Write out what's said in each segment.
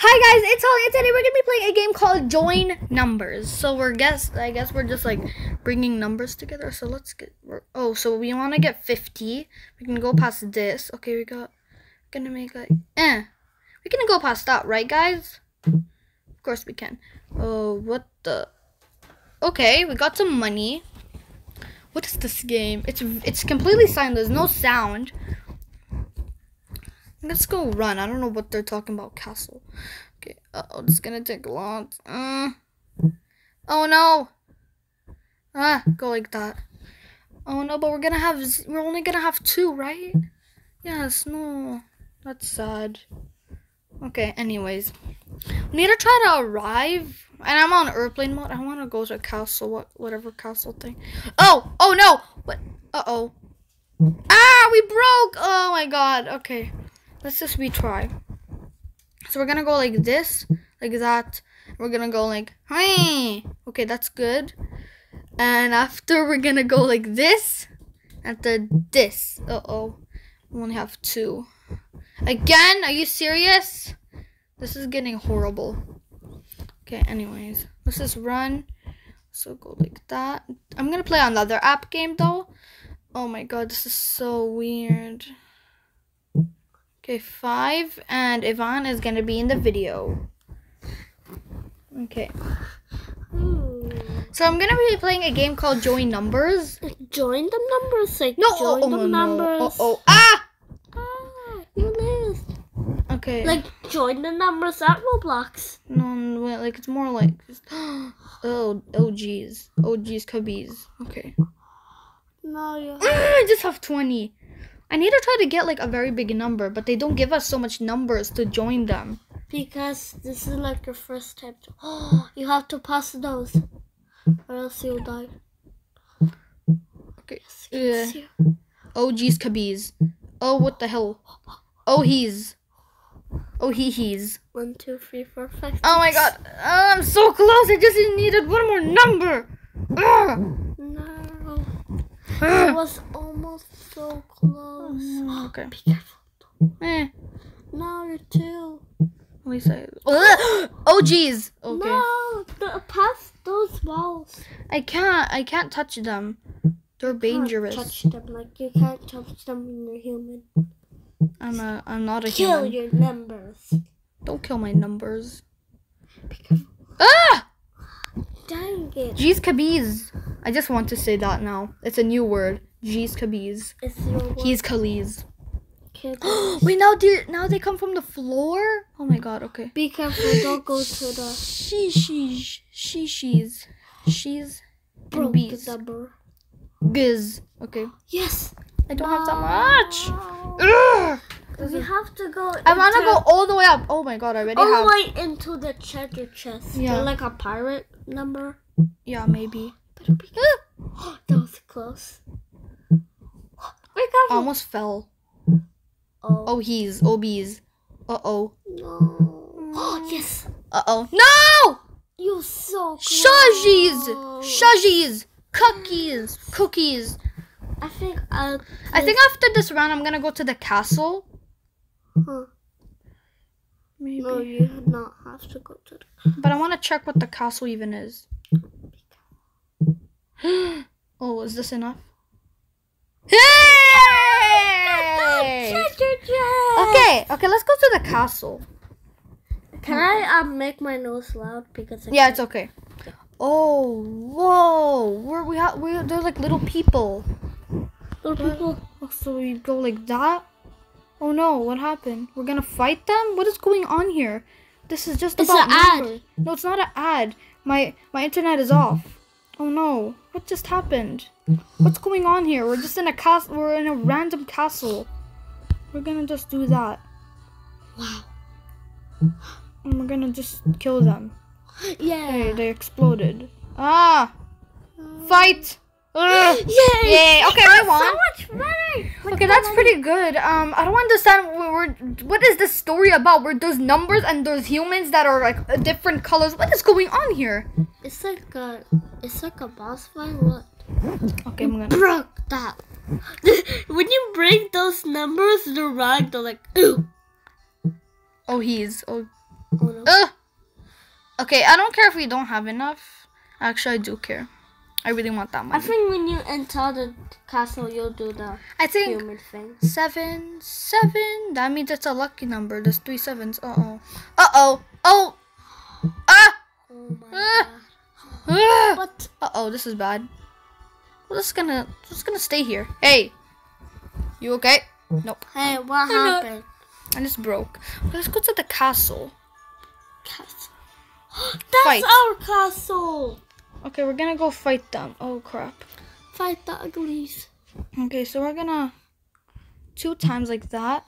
Hi guys, it's Holly and today we're gonna be playing a game called Join Numbers. So we're guess I guess we're just like bringing numbers together. So let's get oh so we want to get fifty. We can go past this. Okay, we got gonna make like eh. We can go past that, right, guys? Of course we can. Oh, what the? Okay, we got some money. What is this game? It's it's completely silent. There's no sound. Let's go run. I don't know what they're talking about. Castle. Okay. Uh oh, this is gonna take a lot. Uh, oh no. Ah, go like that. Oh no, but we're gonna have. We're only gonna have two, right? Yes. No. That's sad. Okay. Anyways, we need to try to arrive. And I'm on airplane mode. I want to go to a castle. What? Whatever castle thing. Oh. Oh no. What? Uh oh. Ah, we broke. Oh my god. Okay. Let's just retry. So we're gonna go like this, like that. We're gonna go like, hey. Okay, that's good. And after we're gonna go like this. After this. Uh oh. We only have two. Again? Are you serious? This is getting horrible. Okay, anyways. Let's just run. So go like that. I'm gonna play another app game though. Oh my god, this is so weird. Okay, five, and Ivan is gonna be in the video. Okay. So I'm gonna be playing a game called Join Numbers. Join the numbers, like No, join oh, the oh, no. numbers. Oh, oh, ah! Ah, you missed. Okay. Like join the numbers at Roblox. no, no, wait, like it's more like, oh, oh, geez, oh, geez, cubbies. Okay. No, you. I just have 20. I need to try to get like a very big number, but they don't give us so much numbers to join them. Because this is like your first time. To... Oh, you have to pass those, or else you'll die. Okay. Yes, uh, Yeah. see. Oh, geez, cubbies. Oh, what the hell? Oh, he's. Oh, he, he's. One, two, three, four, five. Oh my god. Oh, I'm so close. I just needed one more number. Ugh. No, it was almost so close. Okay. Be careful. Eh. No, you're two. At least I. Oh, geez. Okay. No, the, pass those walls. I can't. I can't touch them. They're Can't dangerous. Touch them like you can't touch them when you're human. I'm a. I'm not a Kill human. your numbers. Don't kill my numbers. Be careful. Ah! Dang it. Jeez Kabiz. I just want to say that now. It's a new word. Jeez Kabiz. It's your one He's Khalees. Wait, now they now they come from the floor? Oh my god, okay. Be careful, don't go to the She she she she's she's and bees. Giz. Okay. Yes. I don't have that much. No. Ugh. We have to go. I wanna go all the way up. Oh my god, I already all have the way into the treasure chest. Yeah. They're like a pirate number. Yeah, maybe. Better be that was close. Be careful. Almost fell. oh. Oh he's oh bees. Uh oh. no. Oh yes. Uh oh. No! You're so close. Shudgies! Cookies! Cookies! I think I'll. I think after this round, I'm gonna go to the castle. Huh. Maybe. No, you do not have to go to the. But I want to check what the castle even is. oh, is this enough? Hey! Okay, okay, let's go to the castle. Can I um make my nose loud because I Yeah, it's okay. Oh, whoa! We're, we have we they're like little people. little people. So we go like that? Oh no, what happened? We're gonna fight them? What is going on here? This is just It's about a ad. No, it's not an ad. My my internet is off. Oh no, what just happened? What's going on here? We're just in a castle. We're in a random castle. We're gonna just do that, Wow. and we're gonna just kill them. Yeah. Hey, Yeah. they exploded. Ah, fight! Ugh. Yay! Yay! Okay, we won. So much money. Okay, that's pretty good. Um, I don't understand. What, we're, what is the story about? Where there's numbers and there's humans that are like uh, different colors. What is going on here? It's like a. It's like a boss fight. What? Okay, I'm gonna. Broke that. when you break those numbers, the rag, they're like ooh. Oh, he's. Oh, Oh no. Ugh. Okay, I don't care if we don't have enough. Actually, I do care. I really want that money. I think when you enter the castle, you'll do the I think human thing. seven, seven. That means it's a lucky number. There's three sevens. Uh oh. Uh oh. Oh. Ah. Oh my Ah. god. Ah. What? Uh oh, this is bad. We're just gonna just gonna stay here. Hey, you okay? Nope. Hey, what Hello. happened? I just broke. Let's go to the castle. Castle. That's Fight. our castle. Okay, we're gonna go fight them. Oh crap. Fight the uglies. Okay, so we're gonna two times like that.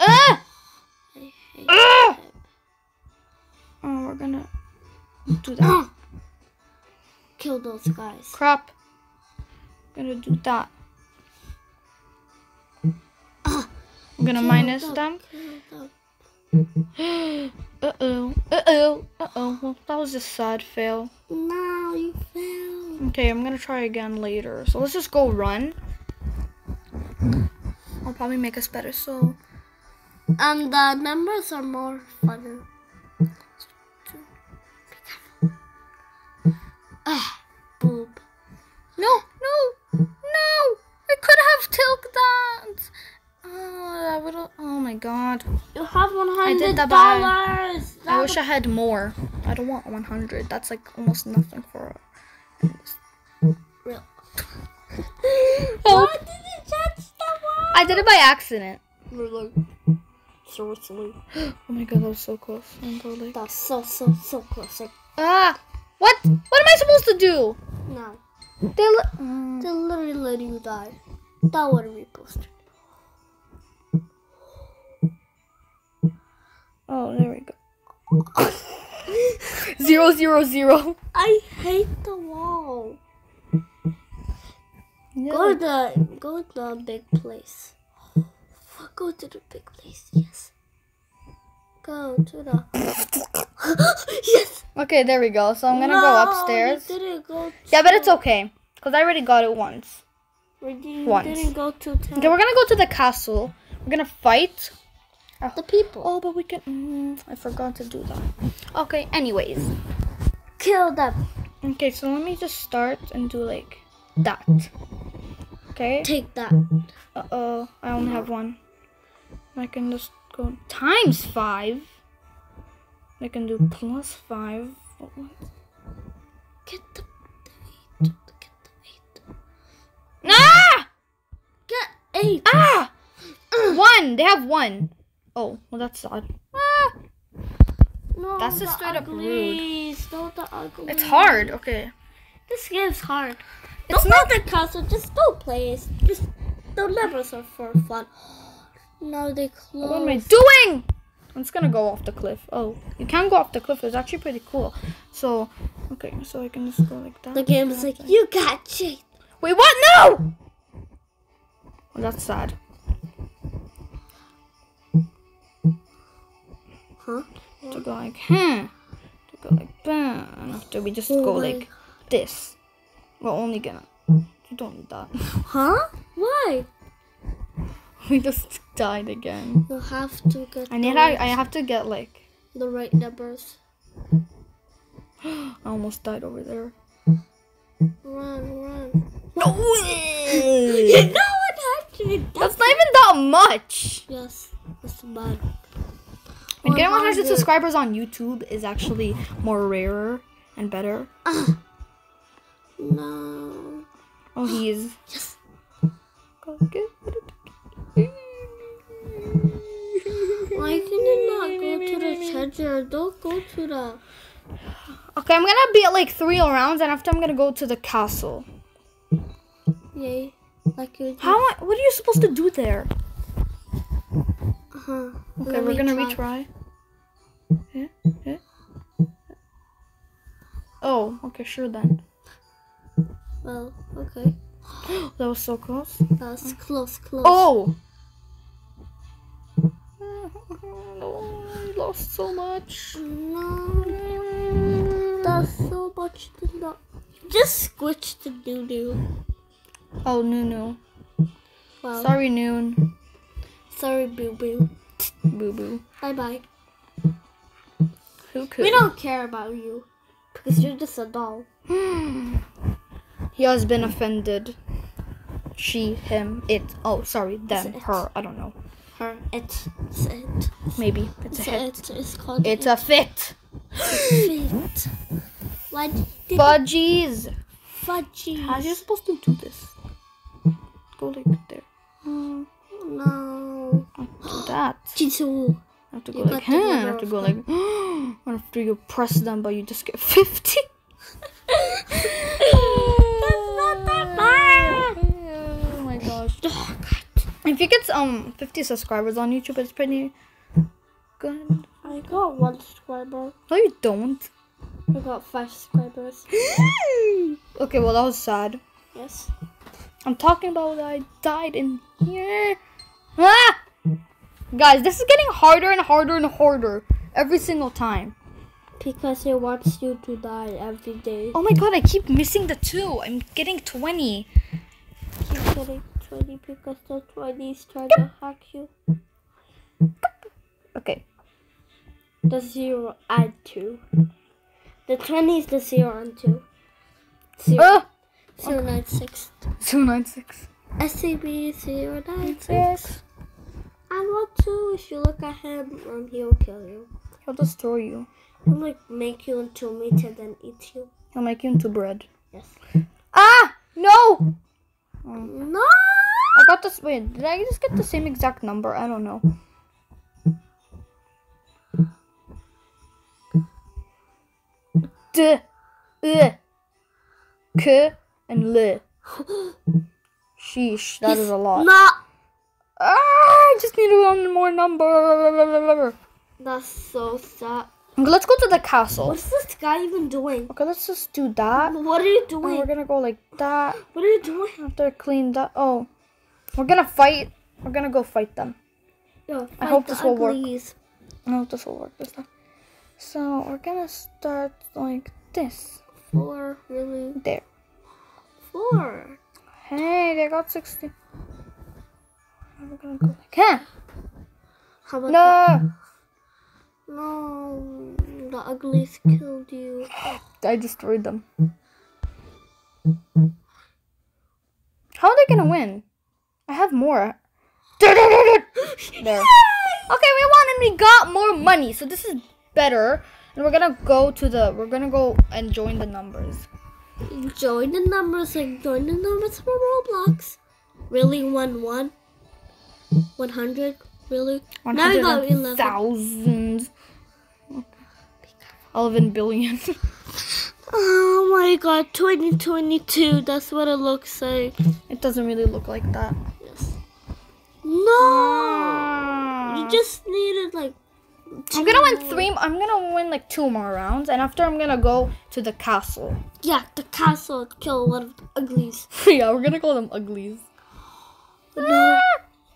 Ah! Ah! Oh, we're gonna do that. Kill those guys. Crap. Gonna do that. I'm gonna Kill minus them, them. Kill them. Uh oh. Uh oh. Uh oh. Well, that was a sad fail. No, you failed. Okay, I'm gonna try again later. So let's just go run. I'll probably make us better. So And the numbers are more fun. Ah, boob. no, no, no! I could have took that. Oh, I would. Oh my god! You have hundred that bad. dollars. I wish I had more. I don't want 100. That's like almost nothing for. Real. Oh. Did you touch the wall? I did it by accident. Seriously. Oh my god, that was so close. I'm. That's so so so close. Like, Ah! What? What am I supposed to do? no, They li- Mm. they literally let you die. That would be posted. Oh, there we go. zero zero zero. I hate the wall. Go to the go to the big place. Go to the big place. Yes. Go to the. yes. Okay, there we go. So I'm gonna No, go upstairs. Go. Yeah, but it's okay. Because I already got it once. You didn't, Once. didn't go to town. Okay, we're gonna go to the castle. We're gonna fight. The people. Oh, but we can. Mm, I forgot to do that. Okay, anyways. Kill them. Okay, so let me just start and do like that. Okay. Take that. Uh oh, I only have one. I can just go times five. I can do plus five. What-? Get the, the eight. Get the eight. Ah! Get eight. Ah! one! They have one. Oh, well, that's sad. Ah! No, That's the just straight up rude. uglies. No, the uglies. It's hard. Okay. This game's hard. It's Don't not the castle. Just don't play it. Just the levels are for fun. No, they close. What am I doing? I'm just gonna go off the cliff. Oh, you can go off the cliff. It's actually pretty cool. So, okay, so I can just go like that. The game is like, you got cheat. Wait, what? No! Well, that's sad. Huh? To go like, huh? To go like, bam. And after we just Oh go like this. We're only gonna. You don't need that. Huh? Why? we just died again. You have to get I need. I, I have to get like. the right numbers. I almost died over there. Run, run. No You way! know what actually? That's not even that much. Yes, that's bad. And getting 100 100. subscribers on YouTube is actually more rarer and better. Ah. No. Oh, he is. Yes. Why can you not go to the treasure? Don't go to the. Okay, I'm gonna be at like three rounds, and after I'm gonna go to the castle. Yay. Like you. How? What are you supposed to do there? Uh-huh. Okay, Let we're gonna try. retry. Yeah, yeah. Oh, okay, sure then. Well, okay. That was so close. That's close, close. Oh! No, I lost so much. No. That's so much to not. Just switch to doo doo. Oh, Nunu. Wow. Sorry, Noon. Sorry, boo boo. Boo boo. Bye bye. Who could? We don't care about you because you're just a doll. he has been offended. She, him, it. Oh, sorry, them, it. her. I don't know. Her, it, it's it. Maybe it's a It's, hit. it. it's called It's a fit. fit. Did Fudgies. fudgy? How are you supposed to do this? Go like there. Mm, No. do that. Jitsu. I have to go You like, huh? I have to go like, after you press them, but you just get 50. That's not that bad. Oh my gosh. If you get um 50 subscribers on YouTube, it's pretty good. I got one subscriber. No, you don't. I got five subscribers. okay, well, that was sad. Yes. I'm talking about I died in here. Ah! Guys, this is getting harder and harder and harder every single time. Because it wants you to die every day. Oh my god, I keep missing the two. I'm getting 20. Keep getting 20 because the 20s try to hack you. Okay. The zero add two. The 20 is the zero and two. Zero, Uh, zero nine six. 296. SCB zero nine six. I want to. If you look at him, um, he'll kill you. He'll destroy you. He'll like make you into meat and then eat you. He'll make you into bread. Yes. Ah! No! No. I got this. Wait, did I just get the same exact number? I don't know. D, I, K, and L. Sheesh, that is a lot. No. Ah, I just need one more number. That's so sad. Let's go to the castle. What's this guy even doing? Okay, let's just do that. What are you doing? we're gonna go like that. What are you doing? After clean that. Oh, we're gonna fight. We're gonna go fight them. Yo, I hope the this will work. uglies. I hope this will work this time. So we're gonna start like this. Four, really? There. Four. Hey, they got 60. We're gonna go like, huh? How about No! the, no? The uglies killed you. I destroyed them. How are they gonna win? I have more. There. Okay, we won and we got more money, so this is better. And we're gonna go to the. We're gonna go and join the numbers. Join the numbers, like join the numbers for Roblox. Really, one one. One hundred. Really? Now we got eleven. Thousands. Eleven billion. Oh my god, 2022. That's what it looks like. it doesn't really look like that. Yes. No. Ah. You just needed like. I'm gonna win three. I'm gonna win like two more rounds, and after I'm gonna go to the castle. Yeah, the castle kill a lot of uglies. yeah, we're gonna call them uglies. No.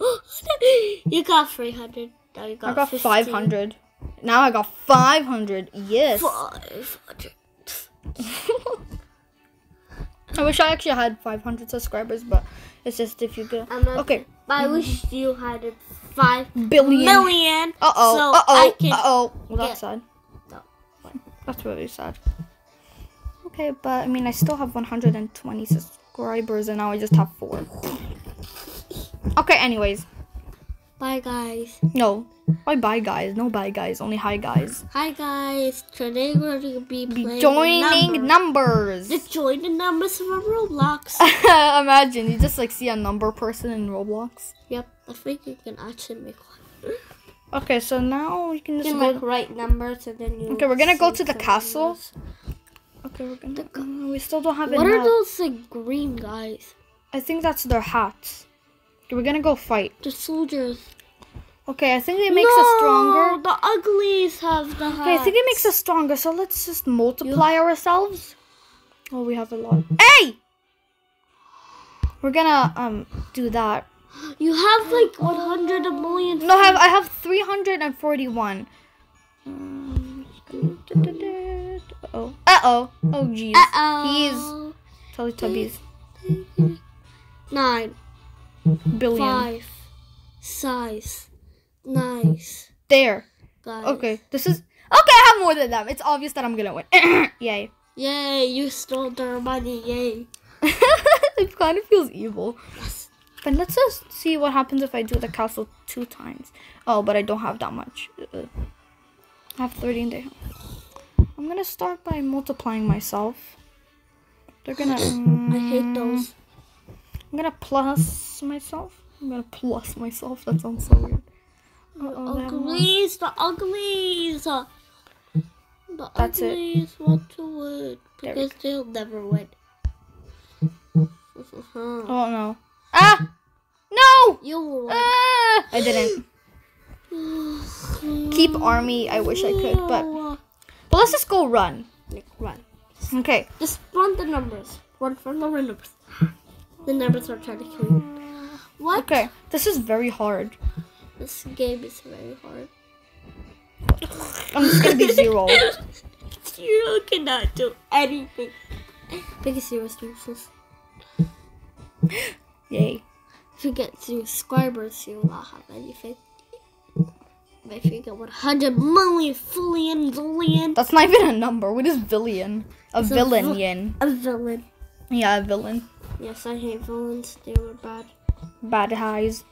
you got 300. Now you got I got 15. 500. Now I got 500. Yes. 500. I wish I actually had 500 subscribers, but it's just if you go. Okay. I wish you had it 5 Billion. million. Uh oh. So uh oh. can. Uh oh. Well, that's sad. No. That's really sad. Okay, but I mean, I still have 120 subscribers, and now I just have four. Okay. Anyways, Bye, guys. no. Bye, bye, guys. No, bye, guys. Only hi, guys. Hi, guys. Today we're going to be Be joining numbers. numbers. Just join the numbers from Roblox. Imagine you just like see a number person in Roblox. yep, I think you can actually make one. Okay, so now we can You just can go. like write numbers and then you. Okay, we're gonna go to the castle. numbers. Okay, we're gonna. uh, we still don't have What are those like green guys? I think that's their hats. We're gonna go fight. The soldiers. Okay, I think it makes no, us stronger. The uglies have the hats. Okay, I think it makes us stronger. So let's just multiply ourselves. Oh, we have a lot. Hey! We're gonna um do that. You have like 100 a million. No, I have I have three hundred and forty-one. Um, oh. Uh oh. Oh jeez. Uh-oh. He's Teletubbies. Nine. Billion. Five. Size. Nice. There. guys. Okay, this is okay. I have more than them. It's obvious that I'm gonna win. Yay! Yay! You stole their money. Yay! it kind of feels evil. But let's just see what happens if I do the castle two times. Oh, but I don't have that much. Uh, I have 13 day. I'm gonna start by multiplying myself. They're gonna. I hate those. I'm gonna plus myself. I'm gonna plus myself. That sounds so weird. Uh-oh, they have more. Uglies, the uglies. uh, The That's it. want to win because they'll never win. Oh no. Ah! No! you will win. Ah! I didn't. Keep army. I wish I could, but but let's just go run. Like, run. Okay. Just run the numbers. Run for the numbers. The numbers are trying to kill you. What? Okay. This is very hard. This game is very hard. I'm just gonna be zero. You cannot do anything. Because zero is useless. Yay. If you get zero subscribers, you will not have anything. But if you get 100 million, billion, zillion. That's not even a number. What is billion? A villain yin. a villain. Yeah, a villain. Yes, I hate villains. They were bad. Bad highs.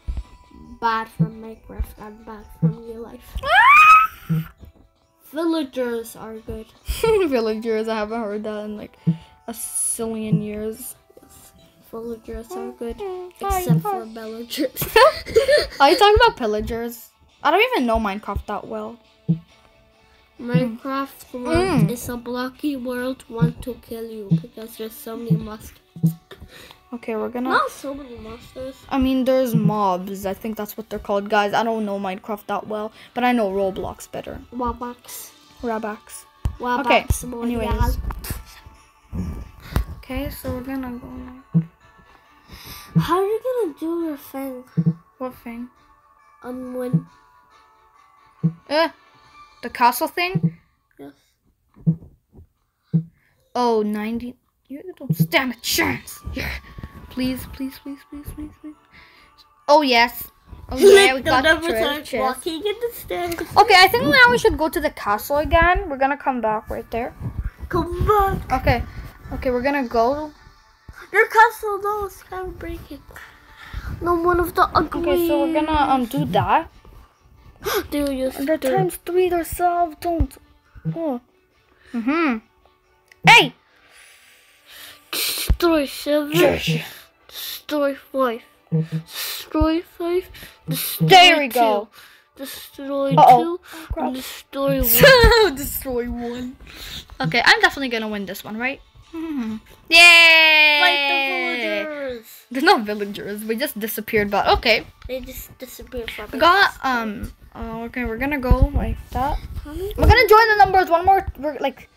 Bad from Minecraft and bad from real life. Villagers are good. Villagers. I haven't heard that in like a zillion years. Yes, villagers are good. Hi, Except hi. for villagers. Are you talking about pillagers? I don't even know Minecraft that well. Minecraft world Mm. is a blocky world want to kill you because there's so many monsters. Okay, we're gonna. Not so many monsters. I mean, there's mobs. I think that's what they're called, guys. I don't know Minecraft that well, but I know Roblox better. Roblox. Roblox. Wabax. Okay, anyways. yeah. Okay, so we're gonna go. How are you gonna do your thing? What thing? Um, when Uh, the castle thing? yes. Oh, 90. You don't stand a chance. Here. Please, please, please, please, please, please. Oh, yes. Oh, yeah, we got the treasure chest. walking in the stairs. Okay, I think now we should go to the castle again. We're gonna come back right there. Come back. Okay. Okay, we're gonna go. Your castle doors can break it. No one of the ugly. Okay, so we're gonna um do that. do you They're times three themselves. Don't. Oh. Mhm. Hey. destroy seven? Destroy five. Destroy five. Destroy There we two. go. Destroy Uh-oh. two. crap. and destroy one. Destroy one. Okay, I'm definitely gonna win this one, right? Mhm. Yay! Fight the villagers. There's no villagers. We just disappeared, but okay. They just disappeared from We got um. Oh, okay, we're gonna go like that. We're gonna join the numbers one more. Like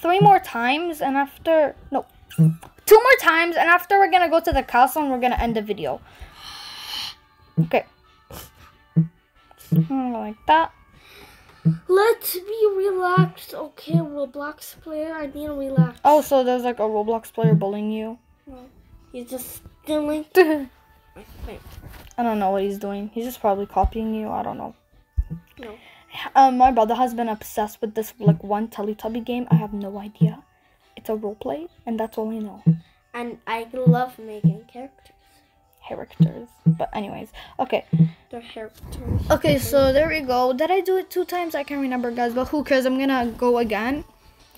three more times, and after no, two more times, and after we're gonna go to the castle and we're gonna end the video. Okay. Like that. Let's be relaxed. Okay, Roblox player, I need to relax. Oh, so there's like a Roblox player bullying you. No. He's just stealing. I don't know what he's doing. He's just probably copying you. I don't know. no. Um, my brother has been obsessed with this like one Teletubby game. I have no idea. It's a role play, and that's all I know. And I love making characters. Characters. But anyways, okay. They're characters. Okay, so there we go. Did I do it two times? I can't remember, guys. But who cares? I'm gonna go again.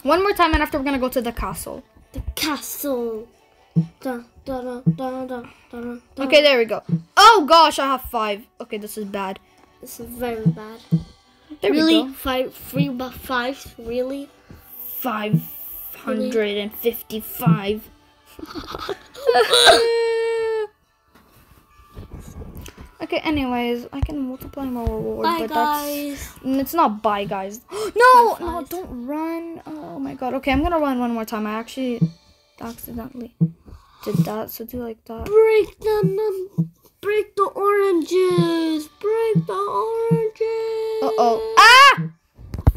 One more time, and after we're gonna go to the castle. The castle. Da, da, da, da, da, da, da. Okay, there we go. Oh gosh, I have five. Okay, this is bad. This is very bad. There really? Five, three, but five? Really? Five hundred and fifty-five. okay. Anyways, I can multiply my reward, Bye, but guys. that's mm, it's not bye, guys. no, no, don't run. Oh my god. Okay, I'm gonna run one more time. I actually accidentally did that, so do like that. Break the break the oranges. Break the oranges. Uh oh. Ah!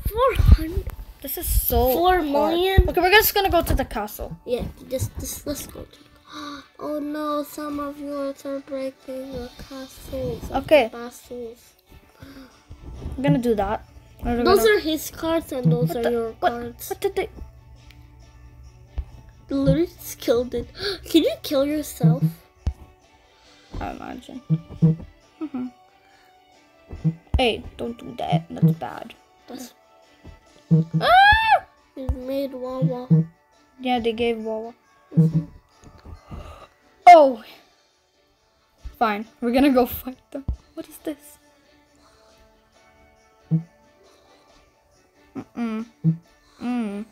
Four hundred. This is so Four hard. Okay, we're just gonna go to the castle. Yeah, just, just let's go. To oh no, some of yours are breaking the castles. Okay. Castles. I'm gonna do that. Where do we Those are his cards and those are the- your what- cards. What did they? You literally just killed it. Can you kill yourself? I imagine. Mhm. hey, don't do that. That's bad. That's Ah! it made Wawa. Yeah, they gave Wawa. Mhm. Oh. Fine, we're gonna go fight them. What is this? Mm. Mm. Mm.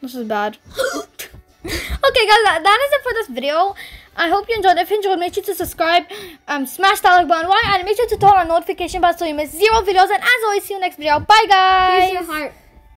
This is bad. okay, guys, that, that is it for this video. I hope you enjoyed. If you enjoyed, make sure to subscribe, um, smash that like button, why, and make sure to turn on notification bell so you miss zero videos. And as always, see you next video. Bye, guys. Here's your heart.